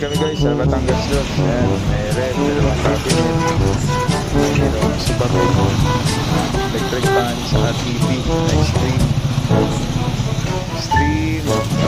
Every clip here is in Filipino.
kami guys sa Batangas doon. Ayan, may red, dalawang cabinet. Mayroong Subaru. Electric fan sa TV. Nice stream. Stream.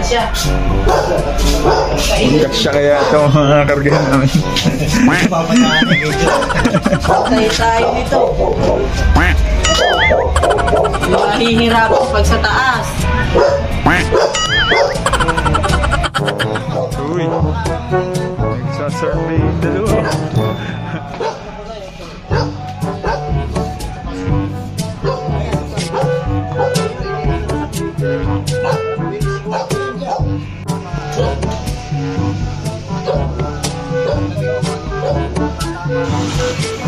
Siya. Ikat siya kaya ito mga kargahan namin. Tayo tayo dito. Mahihirapan pag sa taas. Uy. Nagsasurvey dalawa.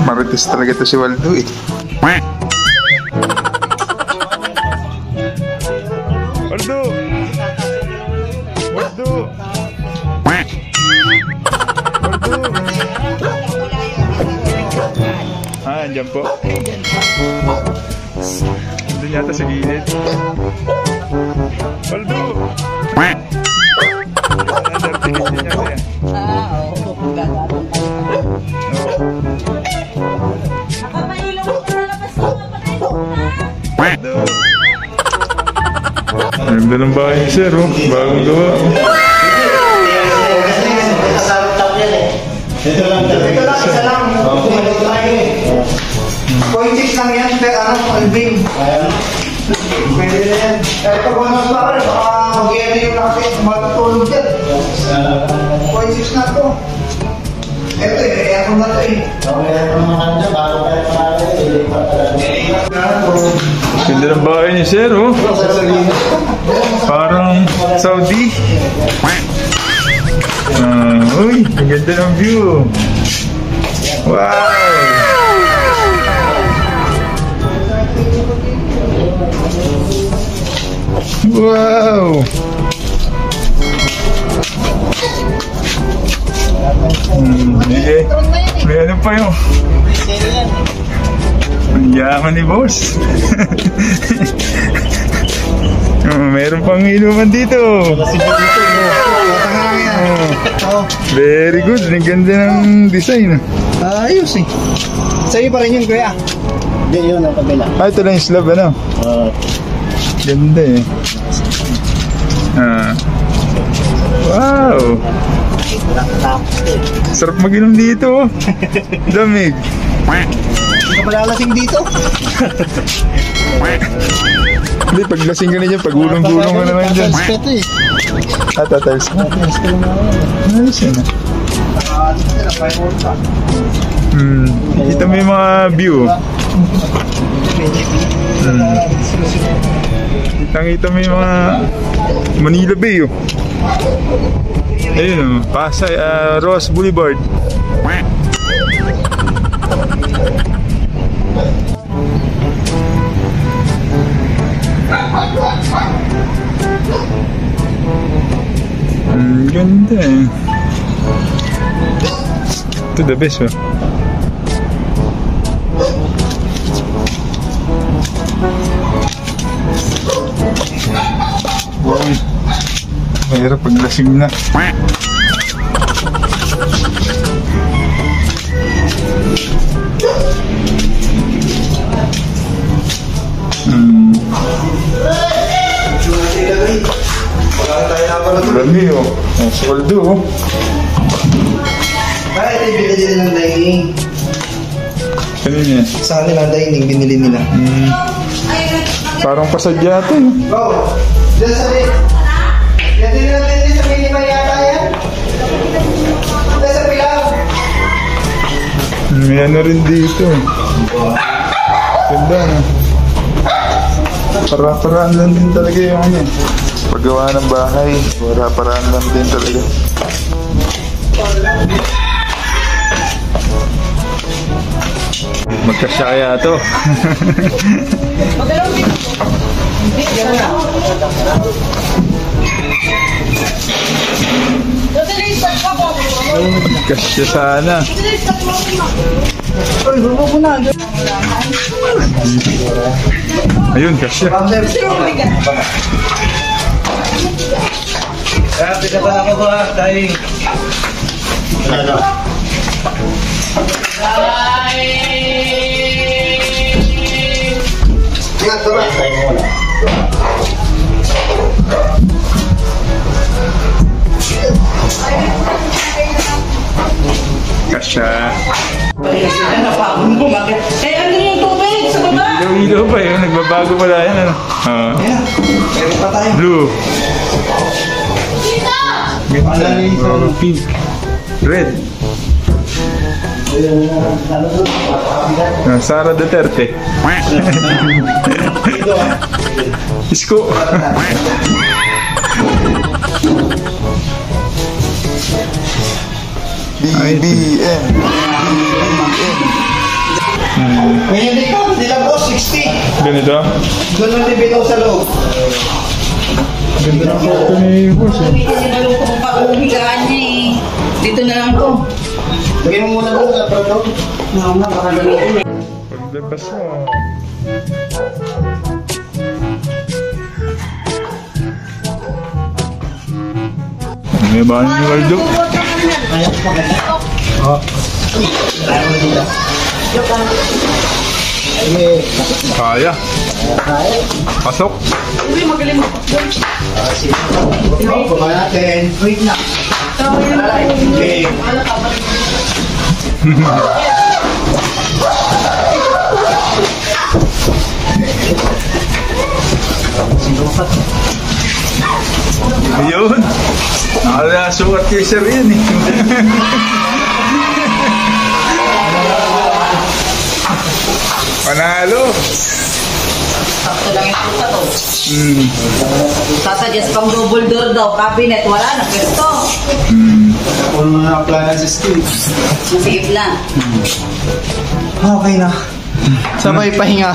Marites talaga ito si Waldo eh. Waldo! Waldo! Waldo! Ah, andyan po. Andun yata sa gilid. Ganda ng bahay ni Sir, oh. Bagong gawa. oh. Ito lang, isa lang. Point six lang yan, pero ano, Alvin. Pwede na yan. Eh, pag wala sa akin, baka mag-iari yung nakakit, matutulog dyan. Point six na to. Ito eh, aircon na to eh. Ganda ng bahay ni Sir, oh. Parang Saudi. Ah, uy, ang ganda ng view. Wow! Wow! Hmm, eh, may ano pa yun? Ang yaman ni boss. Oh, meron pang inuman dito. Oh, Very good. Ang ganda ng design. ayos eh. Sa'yo pa rin yung kuya. Hindi, yun ang kabila. Ah, ito lang yung slab, ano? Ganda eh. Ah. Wow! Sarap mag-inom dito. Lamig. Hindi ka pala lasing dito. Hindi, pag lasing ka na dyan, pag gulong-gulong ka naman dyan. Ito eh. Ah, tatayos na. Ayos yun ah. Hmm. Kita mo yung mga view. Hmm. Kitang-kita mo yung mga Manila Bay oh. Ayun, Pasay, uh, ah, Ross Boulevard. Ang ganda eh. Ito the best oh. Mahirap pag lasing na. Hmm. Lami oh. Oh, sweldo oh. Ay, ito yung binili nila ng dining. Kanina yan. Sa kanila dining, binili nila. Hmm. Parang pasadya ito eh. Go! Diyan sa may... Ano rin dito eh. Ganda no. Para-paraan lang din talaga yung ano. Paggawa ng bahay, para-paraan lang din talaga. Magkasyaya to. Kasya sana. Ayun, kasya. Kaya pinatan ako ko ha, dahil... Ingat, Kasya. Napakon bumakit. Eh, ano yung tubig sa baba? Ilaw-ilaw pa yun. Nagbabago pala yan. Ano? Ah. Ayan, meron pa tayo. blue. Ganda. Oh, pink. Red. Ah, Sara Duterte. Isko. BBM. Ngayon dito, nila boss, 60. Ganito? Doon ang bibitaw sa loob. Ganda ng photo ni boss. eh. Hindi ko pa umigaan niya eh. Dito na lang to. Lagyan mo muna doon sa proto. Oo nga, baka eh. Paglabas mo. May ba ni Waldo? Kaya. Pasok. Baba natin. Wait na. Okay. Ayun. Nakasukat kay Sir yan eh. Panalo. Sakto lang yung puta to. Hmm. Sasuggest pang double door daw. Cabinet, wala na. Pwesto. Puno na ang appliances ko. eh. Masigip lang. Okay na. Sabay pahinga.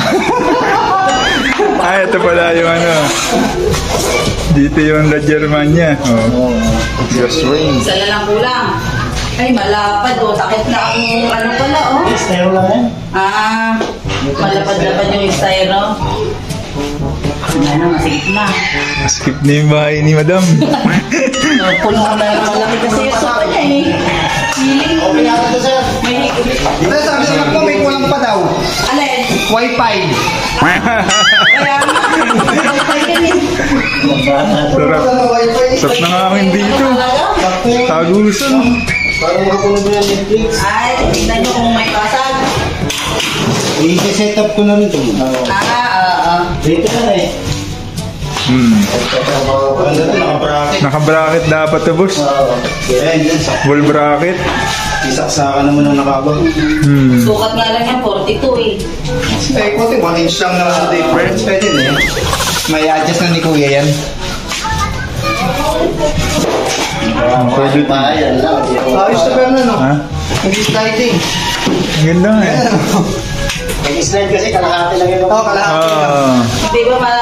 Ah, ito pala yung ano. Dito yung La Germania. Oh. Gas ring. Isa na lang kulang. Ay, malapad oh. Takit na ang ano pala oh. Stereo lang yan. Ah, malapad-lapad yung styro. Wala na, masigip na. Skip na yung bahay ni Madam. Uh, puno na yung malaki kasi yung sopa niya eh. Feeling Okay na ito, sir. may higit. Sabi sa anak mo, may kulang pa daw. Alin? Wi-Fi. Sarap. Sarap na nga akin dito. Tagusan. Parang makapunod na yung Netflix. Ay, tignan nyo kung may pasag. I-set up ko na rin ito. Ah, oo. Dito na eh. Hmm. Naka-bracket. Naka-bracket dapat to, boss. Yan, yan. Wall bracket. Isaksakan naman ang nakabag. Hmm. Sukat nga lang yan, 42 eh. Eh, konti, 1 inch lang na difference. Pwede na yan. May adjust na ni Kuya yan. Pwede. Ayos na pero ano? Ha? Hindi sliding. Ang ganda nga eh. Nag-slide kasi kalahati lang yung Oo, kalahati lang. Ah. Hindi ba ma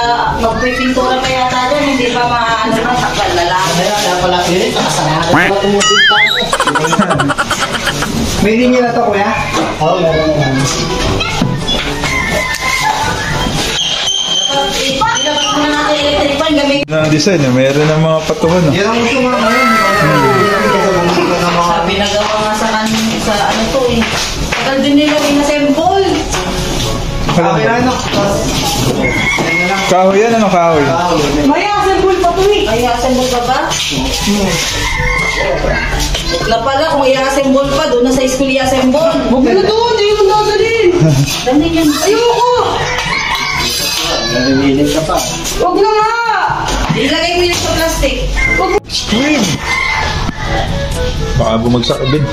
magpipintura pa yata dyan, hindi ba maano na sakal na lang. Kaya kaya pala pilit, nakasanahan ko tumutulog tayo. May linya na to, kuya? Oo, meron eh, ilabas mo na natin electric fan, gamit. Na design eh. Meron ng mga patuhan. Oh. Yan ang gusto mo ngayon. Sabi na gawa nga sa kan sa ano to eh. Tagal din nila inassemble. Sabi na ano. Kahoy yan, ano kahoy? May assemble pa to eh. Ay, assemble pa ba? Na pala, kung i-assemble pa, doon na sa school i-assemble. Huwag na doon, hindi mo dadalhin. Dali yan. Ayoko! Nalililig ka pa. Huwag na nga! Ilagay mo yun sa plastic. Swim! Baka bumagsak din.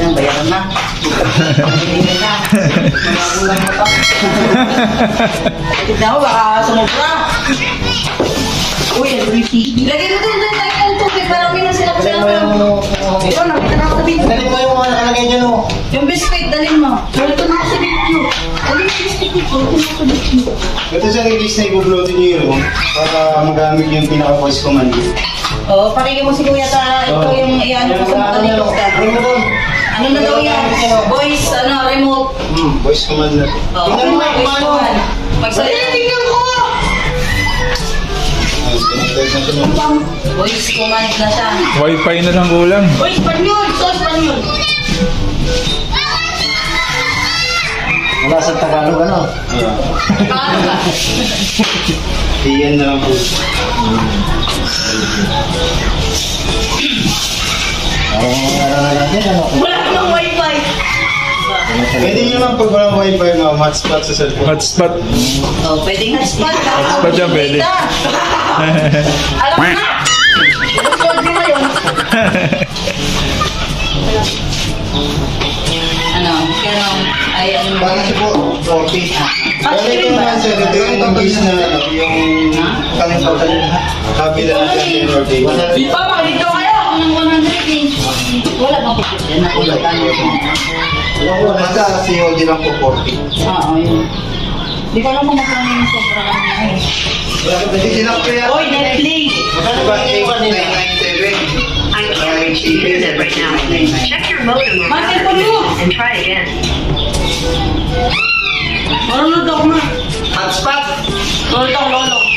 Ayun na, ayun na, bayaran na. Ayun na. Magulang na pa. Tignan mo, baka sumubra. Uy, ang creepy. Lagay mo doon, doon, lagay ng tubig. Parang may nasilap Dali sila. mo yung... Ito, nakita na ako sa video. Dali mo yung mga nakalagay dyan, oh. Yung biscuit, dalhin mo. Ito na ako sa video. Dalhin mo yung biscuit dito. Ito na ako sa video. Ito sa release na i-uploadin niyo yun para magamit yung pinaka-voice command. Oo, pakinggan mo si Kuya ta. Ito yung iyan ko sa mata ni Dokta. Ano mo doon? Ano na daw yan? Voice, ano, remote. Hmm, voice command na. Oo, Tingnan mo voice ano. command. Magsalita. Tingnan ko! Voice command na siya. Wi-Fi na lang kulang. Uy, Spanyol! So, Spanyol! Wala sa Tagalog, ano? Paano ba? Iyan na lang po. Wala namang wifi. Pwede nyo lang pag walang wifi, ma'am, hotspot sa cellphone. Hotspot. Oh, pwedeng hotspot. Hotspot yan, pwede. Alam na! Hotspot na yun. Ano? Kano? Ay, ano mo? Bakit po? 40. Pero ito naman, sir, ito yung case na, ano, yung pa na natin yung order. Di ba, malito kayo ng 100 eh. Wala bang pupit yan? Nakulitan mo ito. Basta si Oji lang po 40. Oo, yun. Di ko alam kung magkano yung sobra lang niya eh. Hindi lang po yan. Oy, Netflix! Diba, 897? I'm trying to use it right now. Check your modem or puno! and try again. Marunod ako ma. Hotspot! Lolo ako, lolo.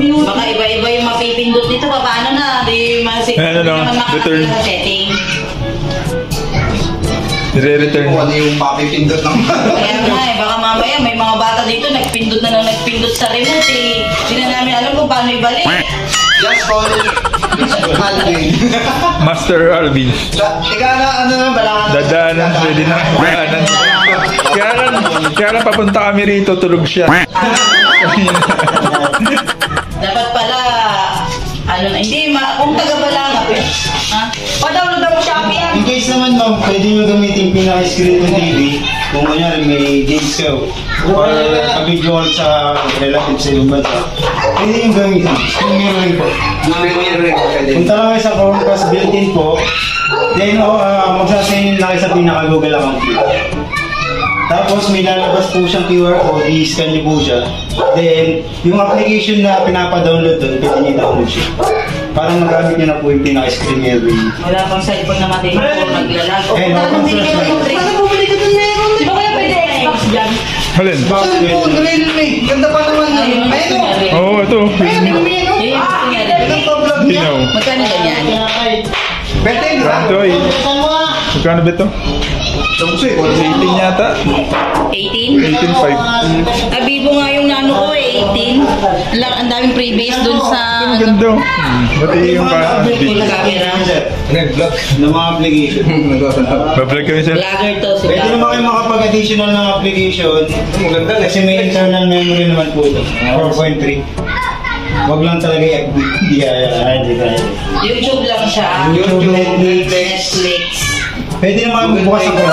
Baka iba-iba yung mapipindot nito. Pa, Paano na? Di masik. Ano, no? naman Return. makakita sa setting. Re-return. Kung ano yung papipindot ng Kaya nga eh, baka mamaya may mga bata dito nagpindot na lang nagpindot sa remote eh. Hindi na namin alam kung paano ibalik. Just call Alvin. Master Alvin. Ika na, ano na, balangan. Dadaanan, pwede na. Dadaanan. Kaya lang, kaya lang papunta kami rito, tulog siya. Ano na, hindi, ma, kung taga Balanga, ha? Pa-download ako Shopee yan. In case naman, ma'am, pwede nyo gamitin yung pinaka-screen ng TV kung kunyari may games kayo or ka-video call sa relative sa ibang bansa. Pwede nyo gamitin. Yung mirroring po. Punta lang kayo sa Chromecast built-in po. Then, oh, uh, magsasayin lang kayo sa pinaka-Google account. Tapos may lalabas po siyang QR code, i-scan niyo po siya. Then, yung application na pinapa-download doon, pwede niyo download siya. Para magamit niyo na po yung pinaka-screen every Wala pang cellphone na matindi ko, naglalag. O, Eh, no, talagang bili ka ng no, tray. Paano bumili ka dun meron? Di ba kaya pwede Xbox dyan? Halin? Eh. Ganda pa naman. Ayun ang Ayun o. niya. Oo, oh, ito. Ayun, yung mino. Yun yung gusto niya rin. Ito niya. Magkano ganyan? Bete, di ba? Ito ay, magkano ba ito? Tungsoy, 18 yata. 18? 18.5. Ah, Vivo nga yung nano ko eh, 18. Lang, ang daming freebase dun sa... Ang ganda. Hmm, Buti yung pa. Full camera. Nag-vlog. ng mga application. Bablog kami sa... Vlogger to, si Pwede naman kayo makapag-additional ng application. Maganda kasi may internal memory naman po ito. 4.3. Wag lang talaga yung FB. Hindi Hindi kaya. YouTube lang siya. YouTube, Netflix. Netflix. Pwede naman bukas ngayon,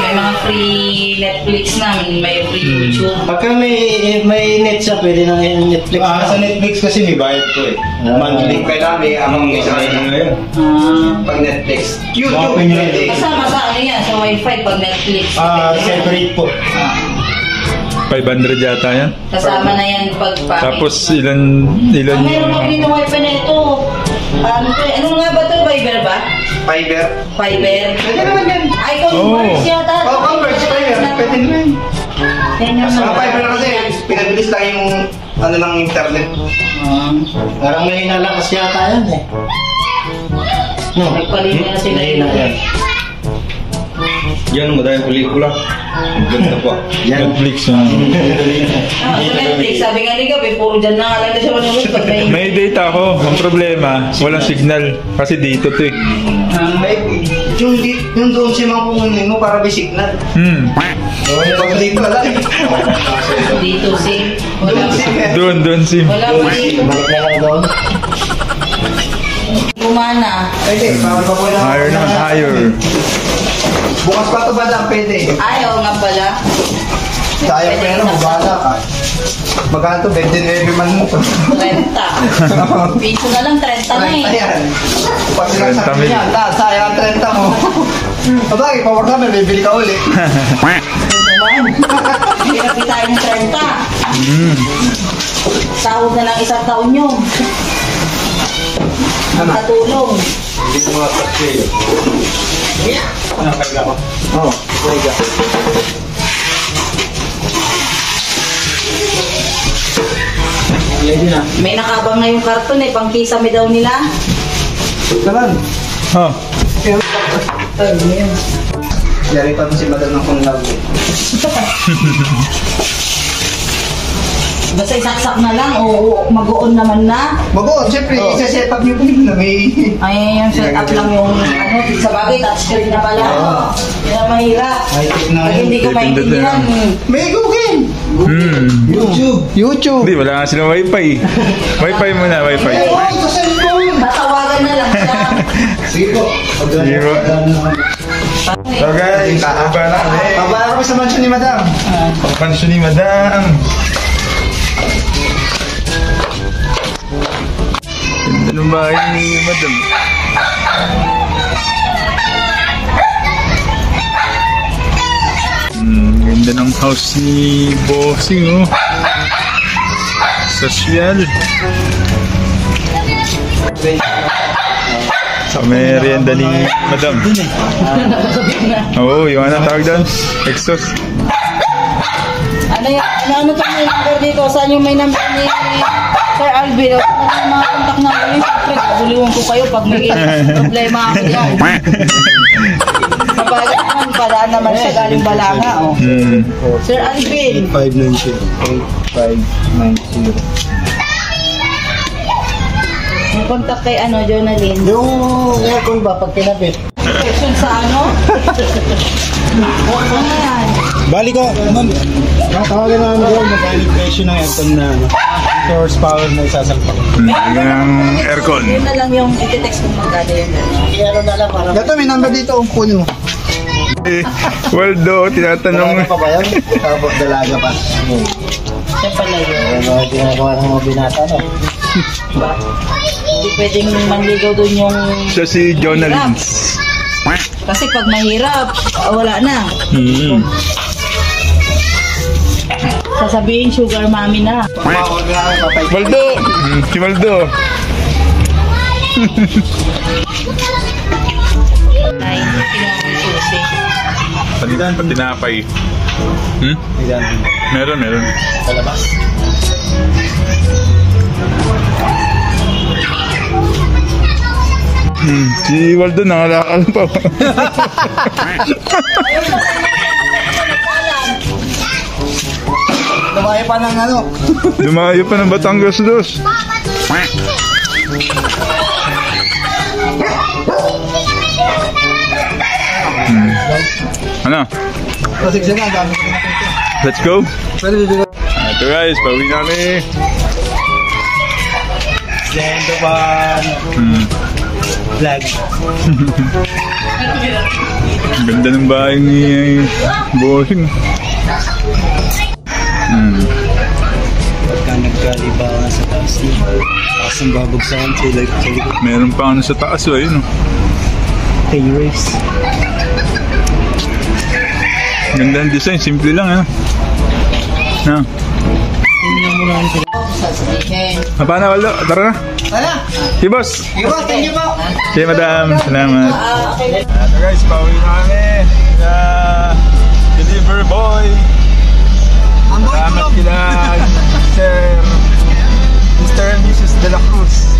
may mga free Netflix Netflix na, may free YouTube. Pagka may may net siya, pwede na yung Netflix. Ah, sa Netflix kasi may bayad ko eh. Monthly. Kailangan may amang isa ngayon. Ah. pag Netflix. YouTube. Kasama sa ano yan, sa wifi pag Netflix. Ah, separate po. 500 yata yan. Kasama na yan pag. Tapos ilan ilan Ah, meron yung kami ng wifi na ito. Ano to? eh? Ano nga ba to? Viber ba? Fiber. Fiber. Pwede naman yan. Ay, converge yata. Oh, converge. Fiber. Pwede naman. Yan yung Sa fiber na kasi, pinabilis lang yung ano ng internet. Ah, parang may nalakas yata yan eh. No, Nagpalitan na sila Mahina yan. Yan, madaming pelikula. Ganda po. Yan. Netflix yan. Ah, Netflix, sabi nga ni Gabi, puro dyan na nga lang na siya manonood pag may... May data ako. Ang problema, walang signal. Kasi dito to eh. May, yung, di- yung doon siya mga kukunin mo para may signal. Hmm. Pag dito wala. Dito si... Wala Doon, doon sim. Wala pa dito. Balik na lang doon. Gumana. Pwede, bawal pa po lang. Higher naman, higher. Bukas pa ito ba lang pwede? Ayaw nga pala. Sayang pero, bala ka. Magkano to? 29 man mo to. 30. Piso na lang, 30 na eh. Ayan. Pag silang 30 sabi mil. niya, "Ta, sayang ang 30 mo. Aba, ipawag namin, bibili ka uli. Hirap di tayo ng 30. Hmm. Sahod na lang isang taon yun. Ang katulong. Hindi ko mga kasi. Oo, May nakabang na yung karton eh, pang kisame daw nila. Naman. Oh. Yari pa mo si Madam ng kung love. Basta isaksak na lang o mag-on naman na. Mag-on, siyempre, Oh. isa-set up niyo po yun na may... Ay, yung set up lang yung ano, sa bagay, touchscreen na pala. Yan ang mahirap. Yun. hindi ko maintindihan, May Google! Hmm. YouTube. YouTube. Hindi, wala nga silang wifi. wifi muna, wifi. Ay, oh, sa cellphone! tatawagan na lang siya. Sige po. Sige po. So guys, baba na kami. Kami sa mansion ni Madam. Pansyo ni Madam. Ganda ng bahay ni Madam. Hmm, ganda ng house ni Bossing, oh. Social. Sa merienda ni Madam. Oo, yung ano tawag doon? Exhaust. Ano? Ano, ano to may number dito? Saan yung may number ni Sir Alvin? Ano yung mga kontak na yun? Siyempre, kaguliwan ko kayo pag may problema ako yan. Kapag naman, pala naman siya galing balanga. Oh. Sir Alvin, 590. 8590. may kontak kay ano, Jonalyn. Yung aircon ba pag kinabit? Question sa ano? Ano yan? Bali ko, ma'am. Tawagan namin doon magkano yung presyo ng aircon na ano. 2 horsepower na isasalpak. Hmm, Yun ang aircon. Yun na lang yung iti-text kung magkano yun. Ano na lang para Gato, may number dito. Ang kunin mo. Eh, Waldo, tinatanong. Dalaga pa ba yan? Tapos dalaga pa. Siya pala yun. Ano ang ginagawa ng mga binata no? Hindi pwedeng manligaw doon yung... Siya si Jonalyn. Kasi pag mahirap, ah, wala na. Hmm. Sasabihin sugar mommy na. Mawag na ako, papay. Waldo! Hmm, Si Waldo. Ay, kinuha ko yung susi. Palitan pa tinapay. Hmm? Meron, meron. sa labas. Hmm. Si Waldo nangalakal pa. Lumayo pa ng ano. Dumayo pa ng Batangas dos. Hmm. Ano? Let's go. Ito guys, pauwi na kami. Gendo pa Hmm. vlog. Ganda ng bahay ni Bossing. Mm. Pagka nagkalibangan sa taas niya. Tapos ang babagsakan sa like sa likod. Meron pa ano sa taas, oh, yun. Oh. K-Race. Ganda ang design, simple lang, ha? Na. Tingnan mo lang sila. Sasabihin. Ah, paano, Waldo? Tara na. Wala. Si boss. Iwa, thank you po. Si madam. Salamat. Ah, okay. Ito guys, pauwi na kami. Sa deliver boy. I'm Salamat kila Sir Mr. and Mrs. De La Cruz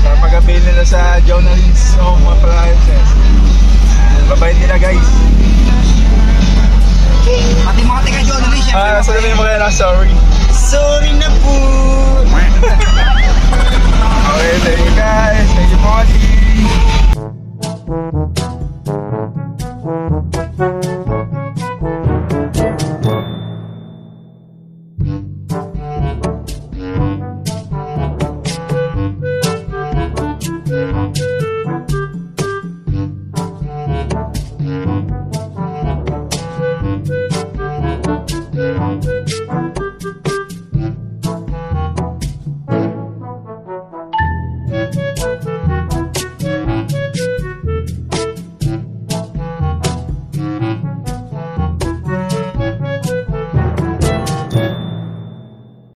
sa pag-avail nila sa Journalist Home Appliances. Babay nila guys. Pati mga taga journalist syempre. Ah, sabi mo kaya na sorry. Sorry na po. okay, thank you guys. Thank you po.